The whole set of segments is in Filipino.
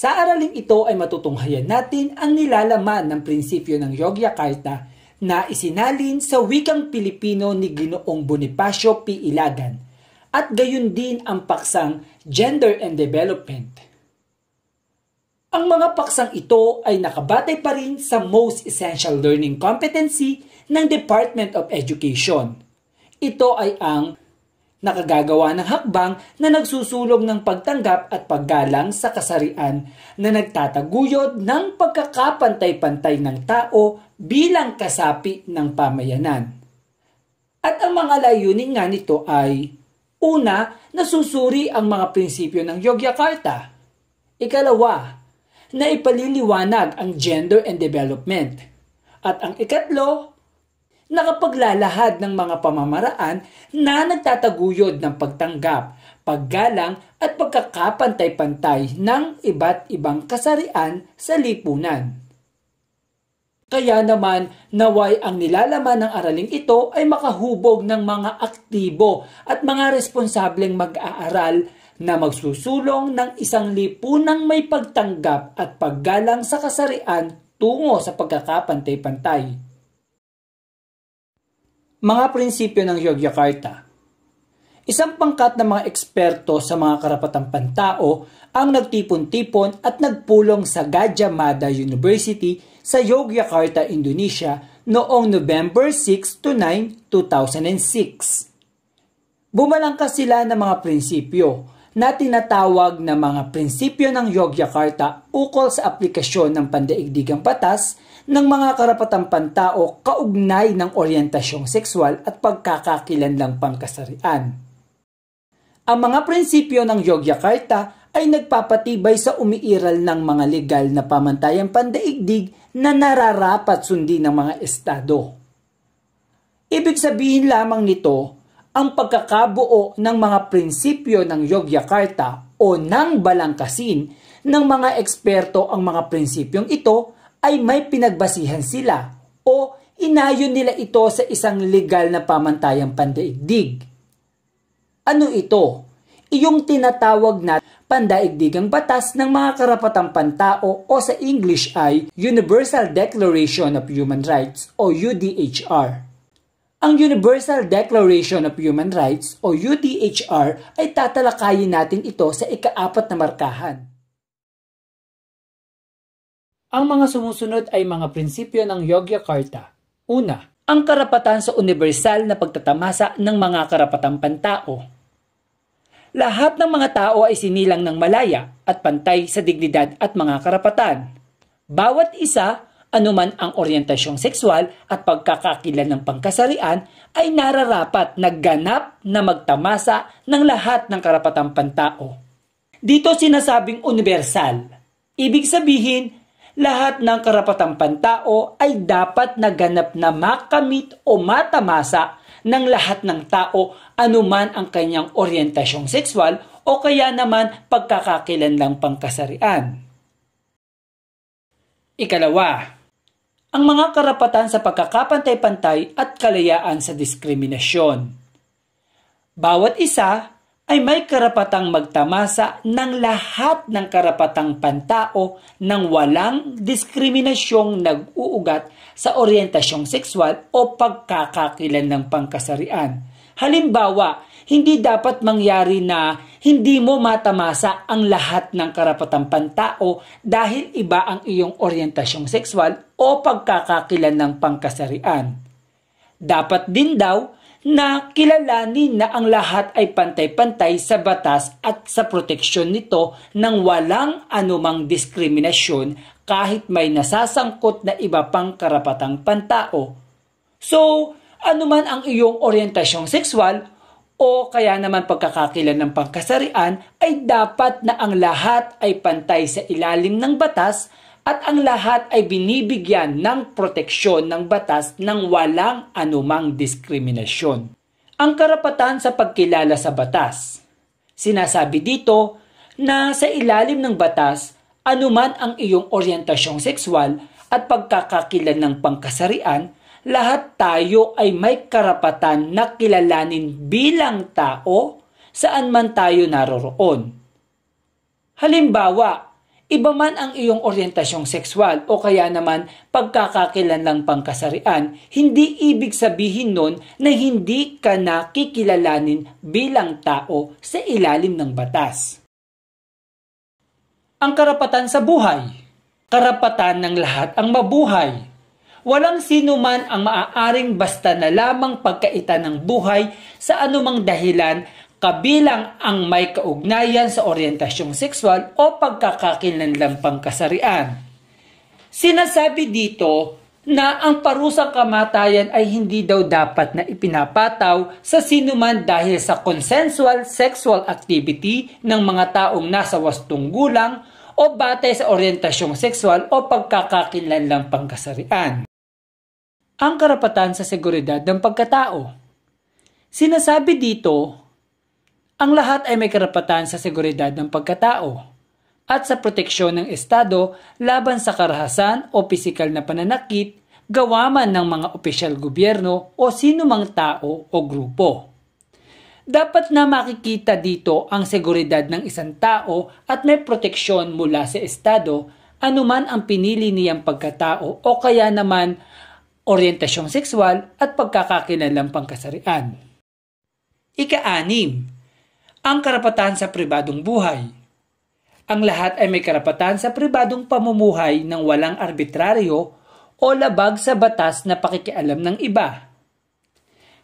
Sa araling ito ay matutunghayan natin ang nilalaman ng prinsipyo ng Yogyakarta na isinalin sa wikang Pilipino ni Ginoong Bonifacio P. Ilagan at gayon din ang paksang Gender and Development. Ang mga paksang ito ay nakabatay pa rin sa most essential learning competency ng Department of Education. Ito ay ang nakagagawa ng hakbang na nagsusulong ng pagtanggap at paggalang sa kasarian na nagtataguyod ng pagkakapantay-pantay ng tao bilang kasapi ng pamayanan. At ang mga layunin nga nito ay Una, nasusuri ang mga prinsipyo ng Yogyakarta. Ikalawa, na ipaliliwanag ang gender and development. At ang ikatlo, nakapaglalahad ng mga pamamaraan na nagtataguyod ng pagtanggap, paggalang at pagkakapantay-pantay ng iba't ibang kasarian sa lipunan. Kaya naman naway ang nilalaman ng araling ito ay makahubog ng mga aktibo at mga responsableng mag-aaral na magsusulong ng isang lipunang may pagtanggap at paggalang sa kasarian tungo sa pagkakapantay-pantay. Mga prinsipyo ng Yogyakarta Isang pangkat ng mga eksperto sa mga karapatang pantao ang nagtipon-tipon at nagpulong sa Gadjah Mada University sa Yogyakarta, Indonesia noong November 6 to 9, 2006. Bumalangkas sila ng mga prinsipyo na tinatawag na mga prinsipyo ng Yogyakarta ukol sa aplikasyon ng pandaigdigang batas ng mga karapatang pantao kaugnay ng oryentasyong sexual at pagkakakilanlang pangkasarian. Ang mga prinsipyo ng Yogyakarta ay nagpapatibay sa umiiral ng mga legal na pamantayang pandaigdig na nararapat sundin ng mga estado. Ibig sabihin lamang nito ang pagkakabuo ng mga prinsipyo ng Yogyakarta o ng balangkasin ng mga eksperto ang mga prinsipyong ito ay may pinagbasihan sila o inayon nila ito sa isang legal na pamantayang pandaigdig. Ano ito? Iyong tinatawag na pandaigdigang batas ng mga karapatang pantao o sa English ay Universal Declaration of Human Rights o UDHR. Ang Universal Declaration of Human Rights o UDHR ay tatalakayin natin ito sa ikaapat na markahan. Ang mga sumusunod ay mga prinsipyo ng Yogyakarta. Una, ang karapatan sa universal na pagtatamasa ng mga karapatang pantao. Lahat ng mga tao ay sinilang ng malaya at pantay sa dignidad at mga karapatan. Bawat isa, anuman ang orientasyong sexual at pagkakakilan ng pangkasarian, ay nararapat na ganap na magtamasa ng lahat ng karapatang pantao. Dito sinasabing universal. Ibig sabihin, lahat ng karapatang pantao ay dapat naganap na makamit o matamasa ng lahat ng tao anuman ang kanyang orientasyong sexual o kaya naman pagkakakilanlang pangkasarian. Ikalawa, ang mga karapatan sa pagkakapantay-pantay at kalayaan sa diskriminasyon. Bawat isa ay may karapatang magtamasa ng lahat ng karapatang pantao nang walang diskriminasyong nag-uugat sa orientasyong sexual o pagkakakilan ng pangkasarian. Halimbawa, hindi dapat mangyari na hindi mo matamasa ang lahat ng karapatang pantao dahil iba ang iyong orientasyong sexual o pagkakakilan ng pangkasarian. Dapat din daw na kilalanin na ang lahat ay pantay-pantay sa batas at sa proteksyon nito nang walang anumang diskriminasyon kahit may nasasangkot na iba pang karapatang pantao. So, anuman ang iyong orientasyong sexual o kaya naman pagkakakilan ng pangkasarian ay dapat na ang lahat ay pantay sa ilalim ng batas at ang lahat ay binibigyan ng proteksyon ng batas ng walang anumang diskriminasyon. Ang karapatan sa pagkilala sa batas. Sinasabi dito na sa ilalim ng batas, anuman ang iyong orientasyong sexual at pagkakakilan ng pangkasarian, lahat tayo ay may karapatan na kilalanin bilang tao saan man tayo naroroon. Halimbawa, Iba man ang iyong orientasyong sexual o kaya naman pagkakakilanlang pangkasarian, hindi ibig sabihin nun na hindi ka nakikilalanin bilang tao sa ilalim ng batas. Ang karapatan sa buhay. Karapatan ng lahat ang mabuhay. Walang sino man ang maaaring basta na lamang pagkaita ng buhay sa anumang dahilan kabilang ang may kaugnayan sa orientasyong sexual o pagkakakilanlang pangkasarian. Sinasabi dito na ang parusang kamatayan ay hindi daw dapat na ipinapataw sa sinuman dahil sa consensual sexual activity ng mga taong nasa wastong gulang o batay sa orientasyong sexual o pagkakakilanlang pangkasarian. Ang karapatan sa seguridad ng pagkatao. Sinasabi dito ang lahat ay may karapatan sa seguridad ng pagkatao at sa proteksyon ng Estado laban sa karahasan o pisikal na pananakit gawa man ng mga opisyal gobyerno o sino mang tao o grupo. Dapat na makikita dito ang seguridad ng isang tao at may proteksyon mula sa Estado anuman ang pinili niyang pagkatao o kaya naman orientasyong sexual at pagkakakilalang pangkasarian. Ika-anim, ang karapatan sa pribadong buhay. Ang lahat ay may karapatan sa pribadong pamumuhay ng walang arbitraryo o labag sa batas na pakikialam ng iba.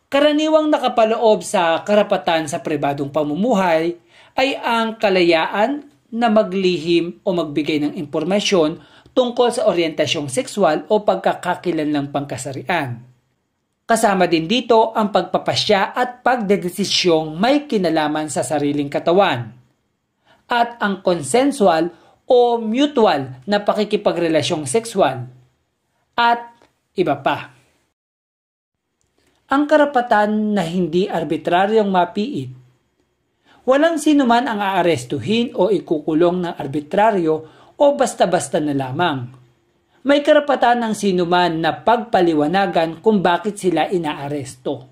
Karaniwang nakapaloob sa karapatan sa pribadong pamumuhay ay ang kalayaan na maglihim o magbigay ng impormasyon tungkol sa orientasyong sexual o pagkakakilanlang pangkasarian. Kasama din dito ang pagpapasya at pagdedesisyong may kinalaman sa sariling katawan. At ang consensual o mutual na pakikipagrelasyong sexual. At iba pa. Ang karapatan na hindi arbitraryong mapiit. Walang sino man ang aarestuhin o ikukulong ng arbitraryo o basta-basta na lamang may karapatan ng sinuman na pagpaliwanagan kung bakit sila inaaresto.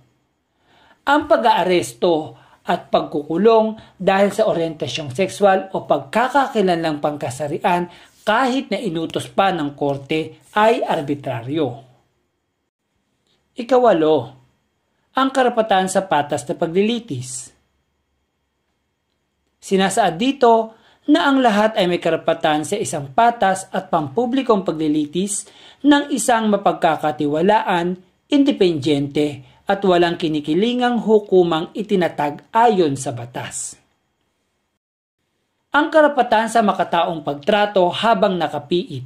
Ang pag-aaresto at pagkukulong dahil sa orientasyong sexual o pagkakakilanlang pangkasarian kahit na inutos pa ng korte ay arbitraryo. Ikawalo, ang karapatan sa patas na paglilitis. Sinasaad dito na ang lahat ay may karapatan sa isang patas at pampublikong paglilitis ng isang mapagkakatiwalaan, independyente at walang kinikilingang hukumang itinatag ayon sa batas. Ang karapatan sa makataong pagtrato habang nakapiit.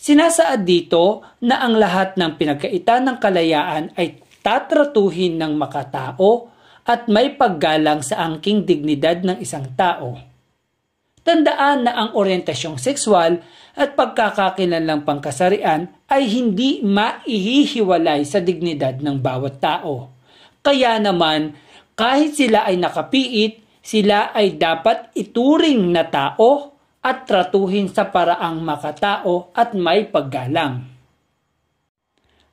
Sinasaad dito na ang lahat ng pinagkaitan ng kalayaan ay tatratuhin ng makatao at may paggalang sa angking dignidad ng isang tao Tandaan na ang orientasyong sexual at pagkakakilanlang pangkasarian ay hindi maihihiwalay sa dignidad ng bawat tao. Kaya naman, kahit sila ay nakapiit, sila ay dapat ituring na tao at tratuhin sa paraang makatao at may paggalang.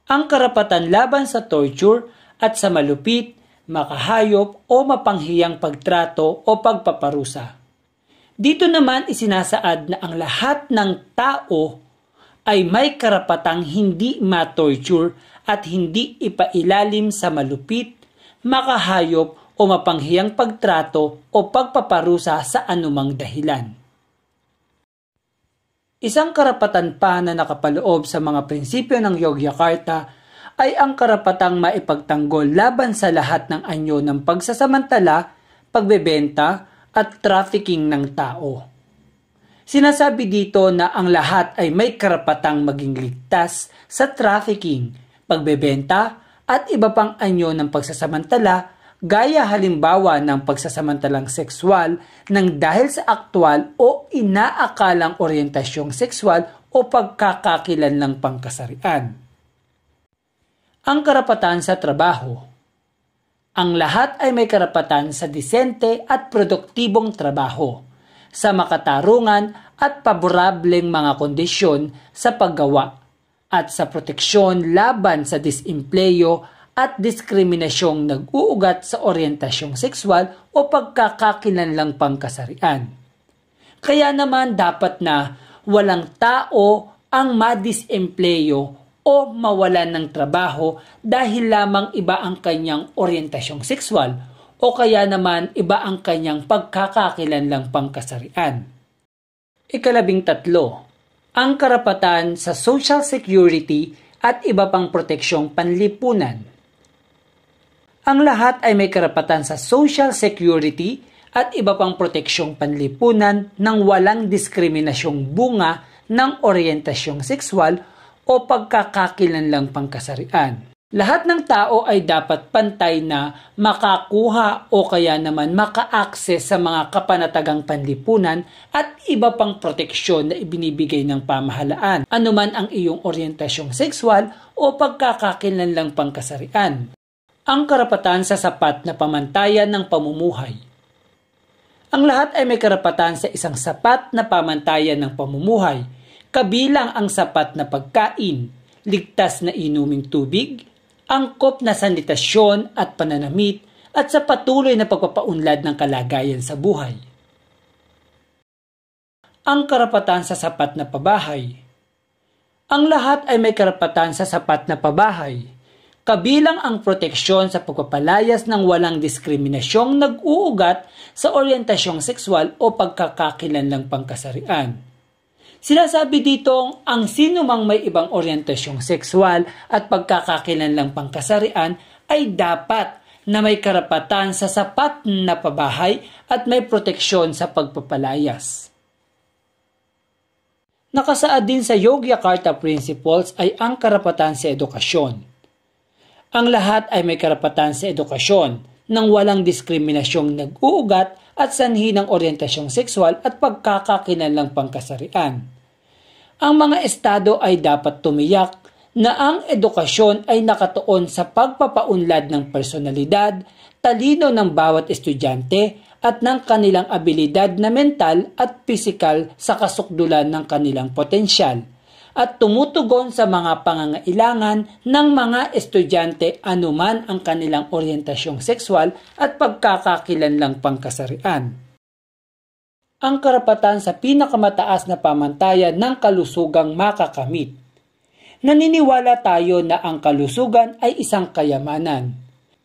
Ang karapatan laban sa torture at sa malupit, makahayop o mapanghiyang pagtrato o pagpaparusa dito naman isinasaad na ang lahat ng tao ay may karapatang hindi ma-torture at hindi ipailalim sa malupit, makahayop o mapanghiyang pagtrato o pagpaparusa sa anumang dahilan. Isang karapatan pa na nakapaloob sa mga prinsipyo ng Yogyakarta ay ang karapatang maipagtanggol laban sa lahat ng anyo ng pagsasamantala, pagbebenta, at trafficking ng tao. Sinasabi dito na ang lahat ay may karapatang maging ligtas sa trafficking, pagbebenta at iba pang anyo ng pagsasamantala gaya halimbawa ng pagsasamantalang sexual ng dahil sa aktwal o inaakalang orientasyong sexual o pagkakakilanlang pangkasarian. Ang karapatan sa trabaho ang lahat ay may karapatan sa disente at produktibong trabaho, sa makatarungan at paborableng mga kondisyon sa paggawa, at sa proteksyon laban sa disimpleyo at diskriminasyong nag-uugat sa orientasyong sexual o pagkakakilanlang pangkasarian. Kaya naman dapat na walang tao ang madisempleyo o mawalan ng trabaho dahil lamang iba ang kanyang orientasyong sexual o kaya naman iba ang kanyang pagkakakilanlang pangkasarian. Ikalabing tatlo, ang karapatan sa social security at iba pang proteksyong panlipunan. Ang lahat ay may karapatan sa social security at iba pang proteksyong panlipunan ng walang diskriminasyong bunga ng orientasyong sexual o pagkakakilanlang pangkasarian. Lahat ng tao ay dapat pantay na makakuha o kaya naman maka-access sa mga kapanatagang panlipunan at iba pang proteksyon na ibinibigay ng pamahalaan, anuman ang iyong orientasyong sexual o pagkakakilanlang pangkasarian. Ang karapatan sa sapat na pamantayan ng pamumuhay. Ang lahat ay may karapatan sa isang sapat na pamantayan ng pamumuhay, kabilang ang sapat na pagkain, ligtas na inuming tubig, angkop na sanitasyon at pananamit at sa patuloy na pagpapaunlad ng kalagayan sa buhay. Ang karapatan sa sapat na pabahay. Ang lahat ay may karapatan sa sapat na pabahay, kabilang ang proteksyon sa pagpapalayas ng walang diskriminasyong nag-uugat sa orientasyong sexual o pagkakakilanlang pangkasarian Sinasabi dito ang sino mang may ibang orientasyong sexual at pagkakakilanlang pangkasarian ay dapat na may karapatan sa sapat na pabahay at may proteksyon sa pagpapalayas. Nakasaad din sa Yogyakarta Principles ay ang karapatan sa edukasyon. Ang lahat ay may karapatan sa edukasyon nang walang diskriminasyong nag-uugat at sanhi ng orientasyong sexual at pagkakakinanlang pangkasarian. Ang mga estado ay dapat tumiyak na ang edukasyon ay nakatuon sa pagpapaunlad ng personalidad, talino ng bawat estudyante at ng kanilang abilidad na mental at pisikal sa kasukdulan ng kanilang potensyal at tumutugon sa mga pangangailangan ng mga estudyante anuman ang kanilang orientasyong sexual at pagkakakilanlang pangkasarian. Ang karapatan sa pinakamataas na pamantayan ng kalusugang makakamit. Naniniwala tayo na ang kalusugan ay isang kayamanan.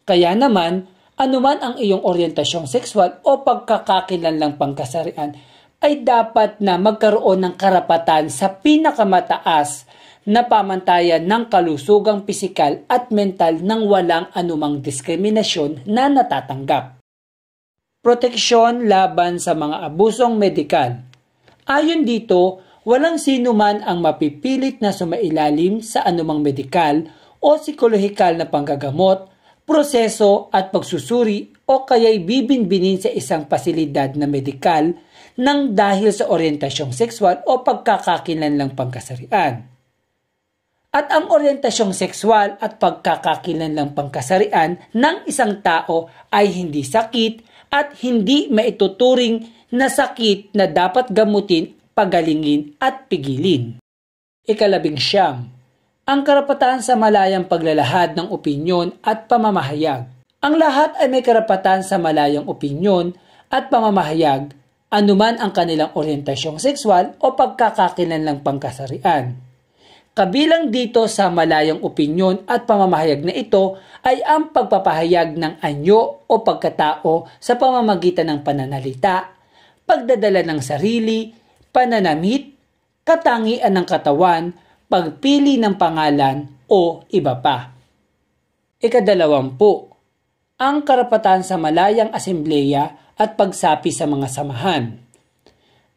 Kaya naman, anuman ang iyong orientasyong sexual o pagkakakilanlang pangkasarian ay dapat na magkaroon ng karapatan sa pinakamataas na pamantayan ng kalusugang pisikal at mental nang walang anumang diskriminasyon na natatanggap. Proteksyon laban sa mga abusong medikal. Ayon dito, walang sino man ang mapipilit na sumailalim sa anumang medikal o psikolohikal na panggagamot, proseso at pagsusuri o kaya'y bibinbinin sa isang pasilidad na medikal ng dahil sa orientasyong sexual o pagkakakilanlang pangkasarian. At ang orientasyong sexual at pagkakakilanlang pangkasarian ng isang tao ay hindi sakit at hindi maituturing na sakit na dapat gamutin, pagalingin at pigilin. Ikalabing siyam, ang karapatan sa malayang paglalahad ng opinyon at pamamahayag. Ang lahat ay may karapatan sa malayang opinyon at pamamahayag anuman ang kanilang orientasyong sexual o pagkakakilanlang pangkasarian. Kabilang dito sa malayang opinyon at pamamahayag na ito ay ang pagpapahayag ng anyo o pagkatao sa pamamagitan ng pananalita, pagdadala ng sarili, pananamit, katangian ng katawan, pagpili ng pangalan o iba pa. Ikadalawampu, ang karapatan sa malayang asembleya at pagsapi sa mga samahan.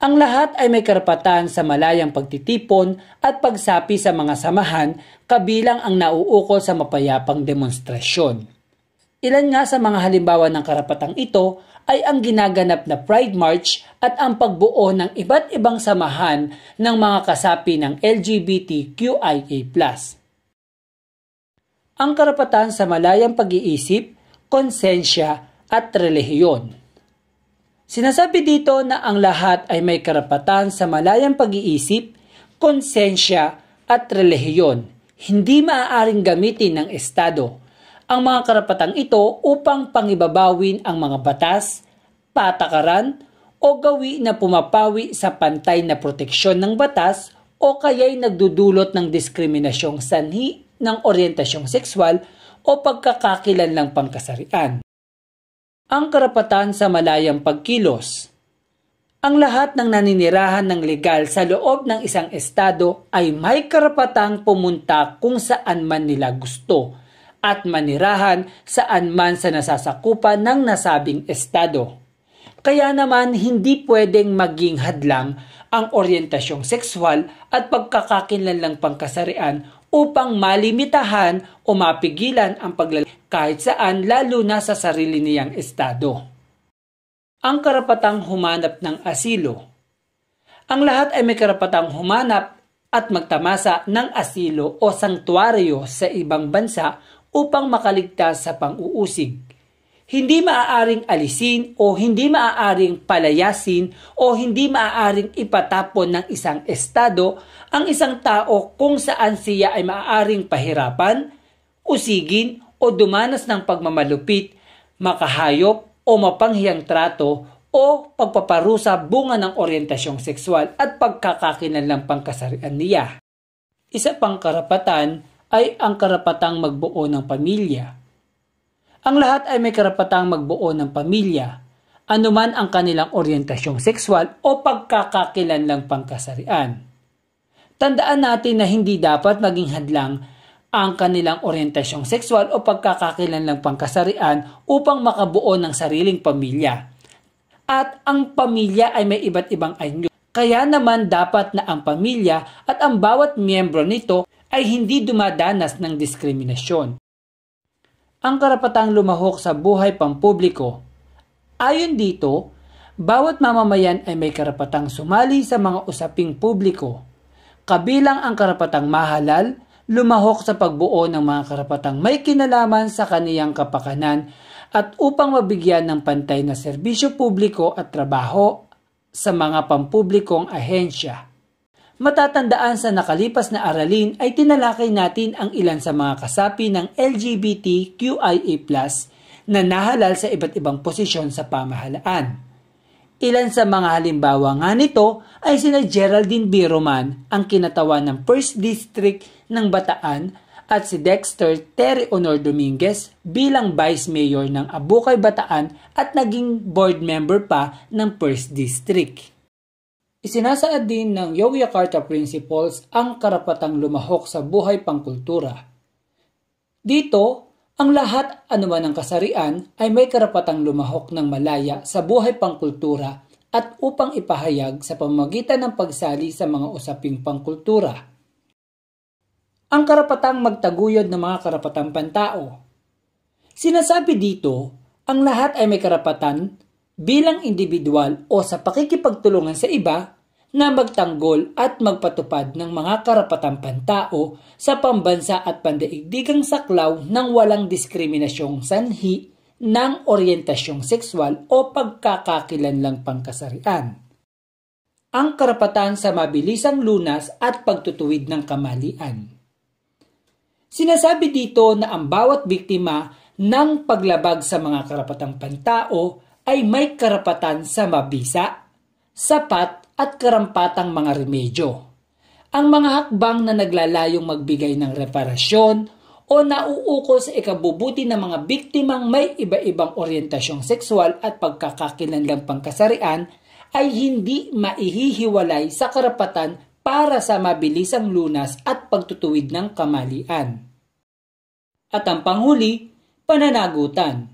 Ang lahat ay may karapatan sa malayang pagtitipon at pagsapi sa mga samahan kabilang ang nauukol sa mapayapang demonstrasyon. Ilan nga sa mga halimbawa ng karapatang ito ay ang ginaganap na Pride March at ang pagbuo ng iba't ibang samahan ng mga kasapi ng LGBTQIA+. Ang karapatan sa malayang pag-iisip, konsensya at relihiyon. Sinasabi dito na ang lahat ay may karapatan sa malayang pag-iisip, konsensya at relihiyon. Hindi maaaring gamitin ng Estado ang mga karapatang ito upang pangibabawin ang mga batas, patakaran, o gawi na pumapawi sa pantay na proteksyon ng batas o kaya'y nagdudulot ng diskriminasyong sanhi ng orientasyong sexual o pagkakakilanlang pangkasarian. Ang karapatan sa malayang pagkilos ang lahat ng naninirahan ng legal sa loob ng isang estado ay may karapatang pumunta kung saan man nila gusto at manirahan saan man sa nasasakupan ng nasabing estado. Kaya naman hindi pwedeng maging hadlang ang orientasyong sexual at pagkakakinlanlang pangkasarian upang malimitahan o mapigilan ang paglalaki kahit saan lalo na sa sarili niyang estado ang karapatang humanap ng asilo. Ang lahat ay may karapatang humanap at magtamasa ng asilo o sangtuaryo sa ibang bansa upang makaligtas sa pang-uusig. Hindi maaaring alisin o hindi maaaring palayasin o hindi maaaring ipatapon ng isang estado ang isang tao kung saan siya ay maaaring pahirapan, usigin o dumanas ng pagmamalupit, makahayop o mapanghiyang trato o pagpaparusa bunga ng orientasyong sexual at pagkakakilanlang pangkasarian niya. Isa pang karapatan ay ang karapatang magbuo ng pamilya. Ang lahat ay may karapatang magbuo ng pamilya, anuman ang kanilang orientasyong sexual o pagkakakilanlang pangkasarian. Tandaan natin na hindi dapat maging hadlang ang kanilang orientasyong sexual o pagkakakilanlang pangkasarian upang makabuo ng sariling pamilya. At ang pamilya ay may iba't ibang anyo. Kaya naman dapat na ang pamilya at ang bawat miyembro nito ay hindi dumadanas ng diskriminasyon. Ang karapatang lumahok sa buhay pampubliko. Ayon dito, bawat mamamayan ay may karapatang sumali sa mga usaping publiko, kabilang ang karapatang mahalal, lumahok sa pagbuo ng mga karapatang may kinalaman sa kaniyang kapakanan at upang mabigyan ng pantay na serbisyo publiko at trabaho sa mga pampublikong ahensya. Matatandaan sa nakalipas na aralin ay tinalakay natin ang ilan sa mga kasapi ng LGBTQIA+, na nahalal sa iba't ibang posisyon sa pamahalaan. Ilan sa mga halimbawa nga nito ay sina Geraldine Biroman, ang kinatawan ng 1st District ng Bataan at si Dexter Terry Honor Dominguez bilang Vice Mayor ng Abukay Bataan at naging board member pa ng 1st District. Isinasaad din ng Yogyakarta Principles ang karapatang lumahok sa buhay pangkultura. Dito, ang lahat anuman ng kasarian ay may karapatang lumahok ng malaya sa buhay pangkultura at upang ipahayag sa pamamagitan ng pagsali sa mga usaping pangkultura. Ang karapatang magtaguyod ng mga karapatang pantao. Sinasabi dito, ang lahat ay may karapatan bilang individual o sa pakikipagtulungan sa iba na magtanggol at magpatupad ng mga karapatang pantao sa pambansa at pandaigdigang saklaw ng walang diskriminasyong sanhi ng oryentasyong sexual o pagkakakilanlang pangkasarian. Ang karapatan sa mabilisang lunas at pagtutuwid ng kamalian. Sinasabi dito na ang bawat biktima ng paglabag sa mga karapatang pantao ay may karapatan sa mabisa, sapat at karampatang mga remedyo. Ang mga hakbang na naglalayong magbigay ng reparasyon o nauukol sa ikabubuti ng mga biktimang may iba-ibang orientasyong sexual at pagkakakilanlang pangkasarian ay hindi maihihiwalay sa karapatan para sa mabilisang lunas at pagtutuwid ng kamalian. At ang panghuli, pananagutan.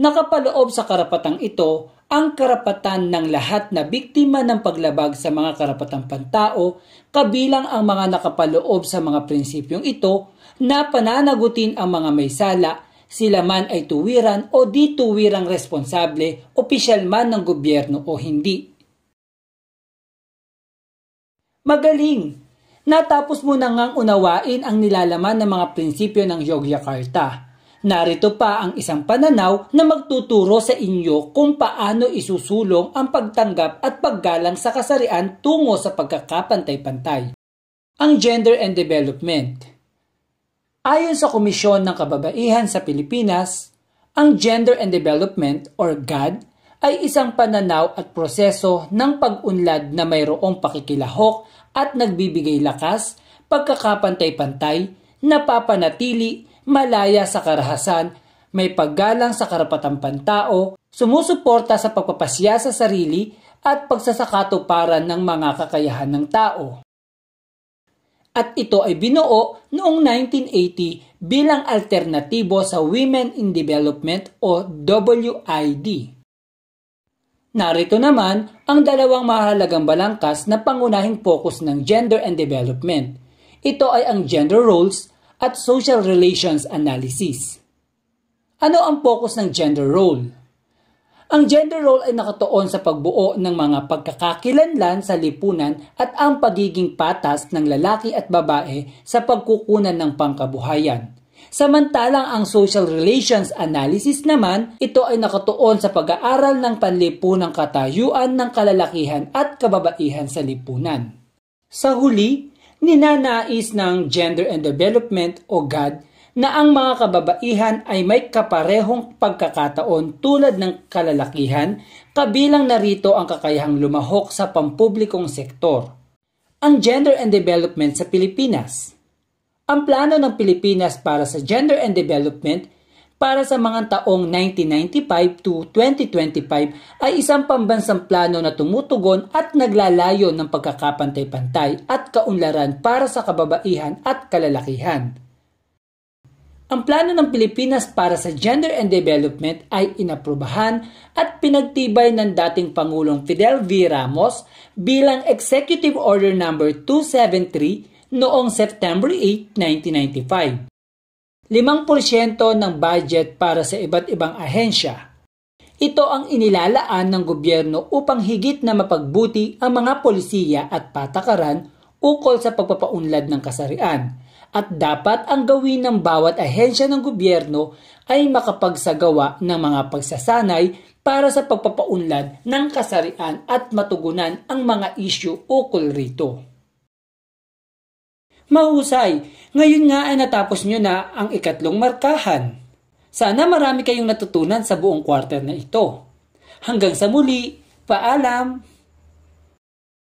Nakapaloob sa karapatang ito ang karapatan ng lahat na biktima ng paglabag sa mga karapatang pantao kabilang ang mga nakapaloob sa mga prinsipyong ito na pananagutin ang mga may sala sila man ay tuwiran o di tuwirang responsable, opisyal man ng gobyerno o hindi. Magaling! Natapos mo na ngang unawain ang nilalaman ng mga prinsipyo ng Yogyakarta Narito pa ang isang pananaw na magtuturo sa inyo kung paano isusulong ang pagtanggap at paggalang sa kasarian tungo sa pagkakapantay-pantay. Ang Gender and Development Ayon sa Komisyon ng Kababaihan sa Pilipinas, ang Gender and Development or GAD ay isang pananaw at proseso ng pag-unlad na mayroong pakikilahok at nagbibigay lakas, pagkakapantay-pantay, napapanatili, malaya sa karahasan, may paggalang sa karapatang pantao, sumusuporta sa pagpapasya sa sarili at pagsasakatuparan ng mga kakayahan ng tao. At ito ay binuo noong 1980 bilang alternatibo sa Women in Development o WID. Narito naman ang dalawang mahalagang balangkas na pangunahing focus ng gender and development. Ito ay ang gender roles at social relations analysis. Ano ang focus ng gender role? Ang gender role ay nakatuon sa pagbuo ng mga pagkakakilanlan sa lipunan at ang pagiging patas ng lalaki at babae sa pagkukunan ng pangkabuhayan. Samantalang ang social relations analysis naman, ito ay nakatuon sa pag-aaral ng panlipunang katayuan ng kalalakihan at kababaihan sa lipunan. Sa huli, ninanais ng Gender and Development o GAD na ang mga kababaihan ay may kaparehong pagkakataon tulad ng kalalakihan, kabilang narito ang kakayahang lumahok sa pampublikong sektor. Ang Gender and Development sa Pilipinas ang plano ng Pilipinas para sa Gender and Development para sa mga taong 1995 to 2025 ay isang pambansang plano na tumutugon at naglalayo ng pagkakapantay-pantay at kaunlaran para sa kababaihan at kalalakihan. Ang plano ng Pilipinas para sa Gender and Development ay inaprubahan at pinagtibay ng dating Pangulong Fidel V. Ramos bilang Executive Order No. 273 noong September 8, 1995. 5% ng budget para sa iba't ibang ahensya. Ito ang inilalaan ng gobyerno upang higit na mapagbuti ang mga polisiya at patakaran ukol sa pagpapaunlad ng kasarian at dapat ang gawin ng bawat ahensya ng gobyerno ay makapagsagawa ng mga pagsasanay para sa pagpapaunlad ng kasarian at matugunan ang mga isyu ukol rito. Mahusay! Ngayon nga ay natapos nyo na ang ikatlong markahan. Sana marami kayong natutunan sa buong quarter na ito. Hanggang sa muli, paalam!